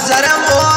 Azar amor.